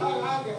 ಹಾಗೆ